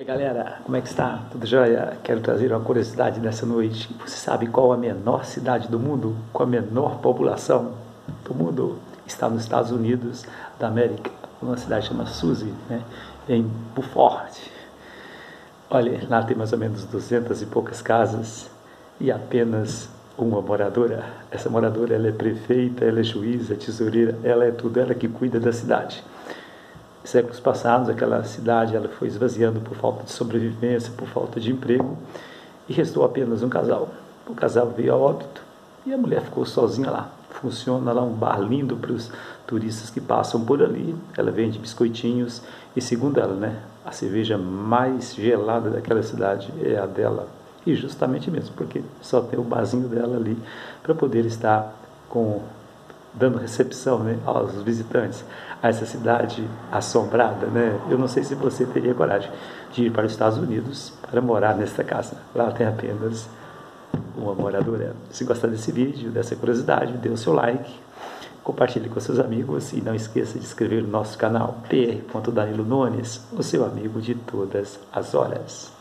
E galera, como é que está? Tudo jóia? Quero trazer uma curiosidade nessa noite. Você sabe qual a menor cidade do mundo com a menor população do mundo? Está nos Estados Unidos da América, uma cidade chamada Suzy, né? em Beaufort. Olha, lá tem mais ou menos duzentas e poucas casas e apenas uma moradora. Essa moradora ela é prefeita, ela é juíza, tesoureira, ela é tudo, ela que cuida da cidade séculos passados, aquela cidade ela foi esvaziando por falta de sobrevivência, por falta de emprego, e restou apenas um casal. O casal veio a óbito e a mulher ficou sozinha lá. Funciona lá um bar lindo para os turistas que passam por ali. Ela vende biscoitinhos e, segundo ela, né, a cerveja mais gelada daquela cidade é a dela. E justamente mesmo, porque só tem o barzinho dela ali para poder estar com dando recepção né, aos visitantes a essa cidade assombrada. Né? Eu não sei se você teria coragem de ir para os Estados Unidos para morar nesta casa. Lá tem apenas uma moradora. Se gostar desse vídeo, dessa curiosidade, dê o seu like, compartilhe com seus amigos e não esqueça de inscrever no nosso canal pr.danilo Nunes, o seu amigo de todas as horas.